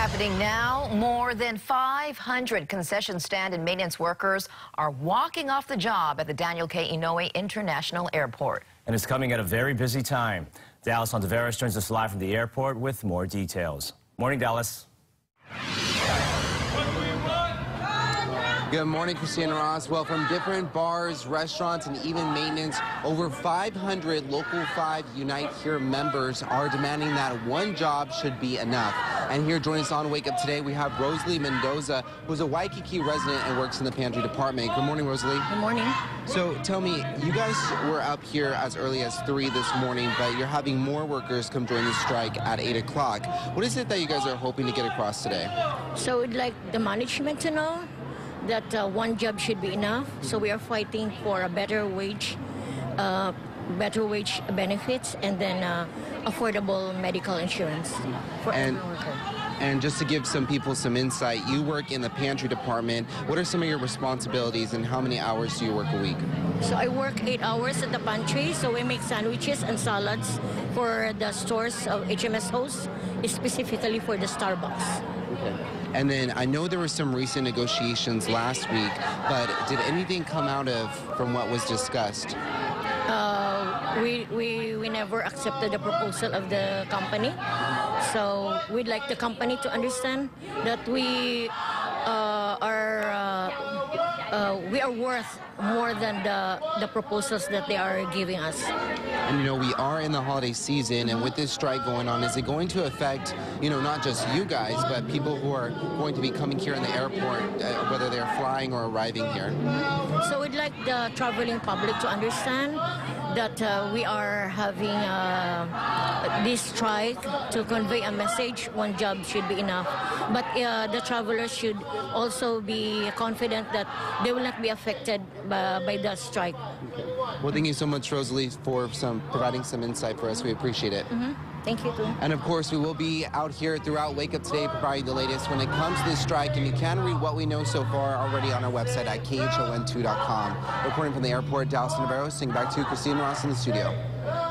Happening now, more than 500 concession stand and maintenance workers are walking off the job at the Daniel K. Inouye International Airport. And it's coming at a very busy time. Dallas Ontiveros joins us live from the airport with more details. Morning, Dallas. Good morning, Christina Ross. Well, from different bars, restaurants, and even maintenance, over 500 Local 5 Unite Here members are demanding that one job should be enough. And here joining us on Wake Up today, we have Rosalie Mendoza, who's a Waikiki resident and works in the pantry department. Good morning, Rosalie. Good morning. So tell me, you guys were up here as early as 3 this morning, but you're having more workers come join the strike at 8 o'clock. What is it that you guys are hoping to get across today? So we'd like the management to know that uh, one job should be enough. So we are fighting for a better wage, uh, better wage benefits, and then uh, affordable medical insurance for And- every worker. And just to give some people some insight, you work in the pantry department. What are some of your responsibilities and how many hours do you work a week? So I work eight hours at the pantry. So we make sandwiches and salads for the stores of HMS hosts, specifically for the Starbucks. Okay. And then I know there were some recent negotiations last week, but did anything come out of from what was discussed? We, we, we never accepted the proposal of the company. So we'd like the company to understand that we uh, are uh, uh, we are worth more than the, the proposals that they are giving us. And you know, we are in the holiday season, and with this strike going on, is it going to affect, you know, not just you guys, but people who are going to be coming here in the airport, uh, whether they're flying or arriving here? So we'd like the traveling public to understand that uh, we are having uh, this strike to convey a message. One job should be enough. But uh, the travelers should also be confident that they will not be affected by, by the strike. Well, thank you so much, Rosalie, for some providing some insight for us. We appreciate it. Thank you. And of course, we will be out here throughout Wake Up Today providing the latest when it comes to this strike. And you can read what we know so far already on our website at khon2.com. Reporting from the airport, Dallas Navarro, sing back to Christine Ross in the studio.